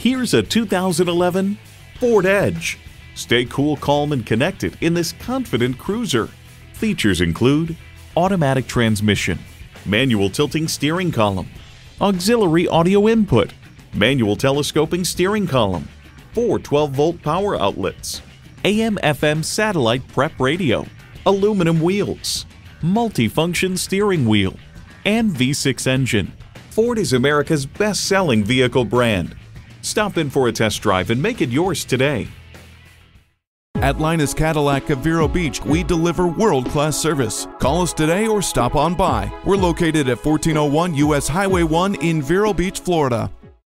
Here's a 2011 Ford Edge. Stay cool, calm, and connected in this confident cruiser. Features include automatic transmission, manual tilting steering column, auxiliary audio input, manual telescoping steering column, four 12 volt power outlets, AM FM satellite prep radio, aluminum wheels, multifunction steering wheel, and V6 engine. Ford is America's best selling vehicle brand. Stop in for a test drive and make it yours today. At Linus Cadillac of Vero Beach, we deliver world class service. Call us today or stop on by. We're located at 1401 US Highway 1 in Vero Beach, Florida.